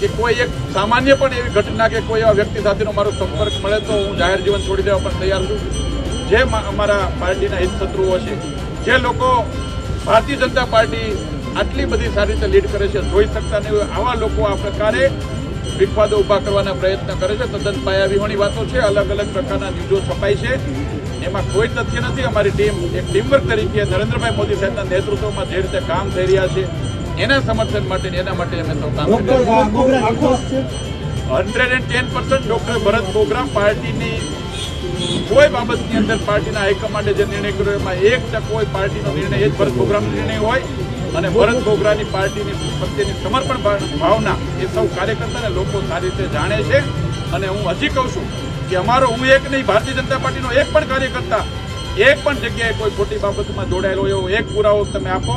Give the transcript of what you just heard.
કે કોઈ એક સામાન્ય પણ એવી ઘટના કે કોઈ એવા વ્યક્તિ સાથેનો મારો સંપર્ક મળે તો હું જાહેર જીવન છોડી દેવા પણ તૈયાર છું. જે અમારા પાર્ટીના હિતશત્રુઓ છે, જે લોકો ભારતીય જનતા પાર્ટી આટલી બધી સારી રીતે લીડ કરે છે, જોઈ શકતા નહીં આવા લોકો આ પ્રકારે વિખવાદો ઊભા કરવાના પ્રયત્ન કરે છે. તદ્દન પાયાવિહોણી વાતો છે, અલગ અલગ પ્રકારના ન્યૂઝો છપાય છે. એમાં કોઈ તથ્ય નથી. અમારી ટીમ એક ટીમવર્ક તરીકે નરેન્દ્રભાઈ મોદી સાહેબના નેતૃત્વમાં જે રીતે કામ થઈ રહ્યા છે એના સમર્થન માટે એના માટે અમે સૌ કામ hundred and ten percent doctor Bharat Bogra પાર્ટીની કોઈ બાબતની અંદર પાર્ટીના હાઈકમાન્ડે જે નિર્ણય કર્યો એમાં એક ટકો પાર્ટીનો નિર્ણય એ જ ભરત બોગરાનો નિર્ણય હોય. અને ભરત બોગરાની પાર્ટીની પ્રત્યેની સમર્પણ ભાવના એ સૌ કાર્યકર્તા ને લોકો સારી રીતે જાણે છે. અને હું હજી કહું છું કે અમારો હું એક નહીં ભારતીય જનતા પાર્ટીનો એક પણ કાર્યકર્તા એક પણ જગ્યાએ કોઈ ખોટી બાબતમાં જોડાયેલો એવો એક પુરાવો તમે આપો.